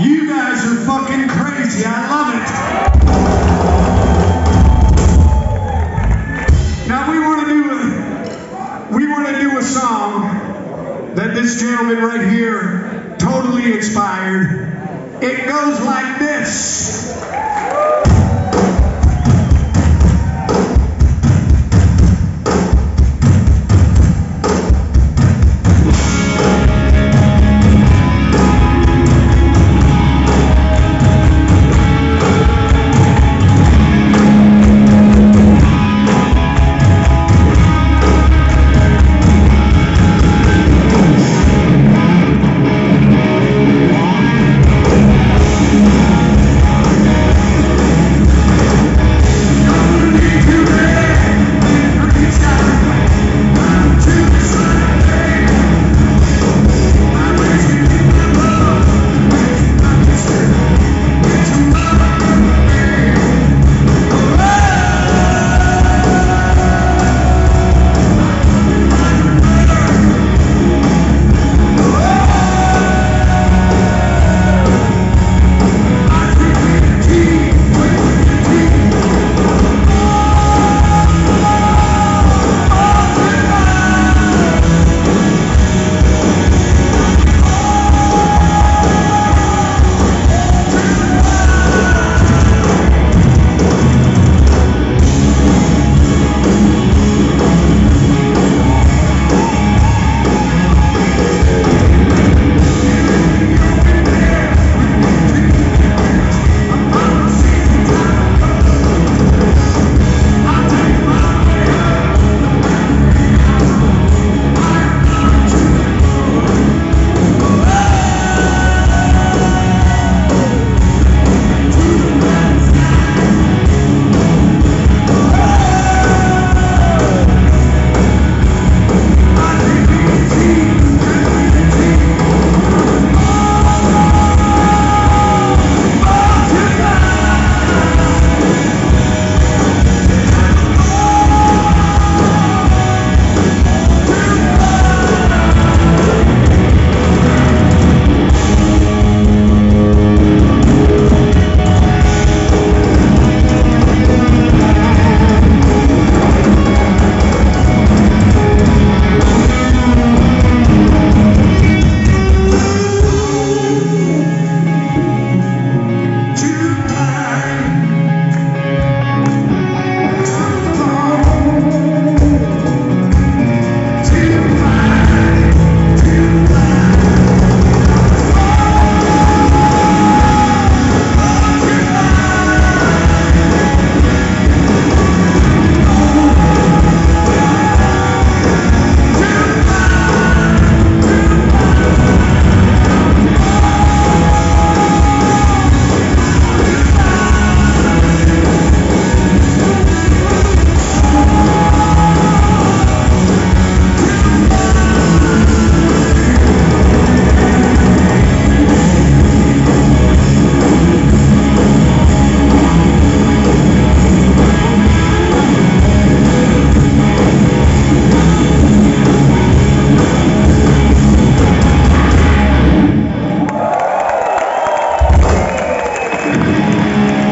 You guys are fucking crazy. I love it. Now we want to do a, we want to do a song that this gentleman right here totally inspired. It goes like this.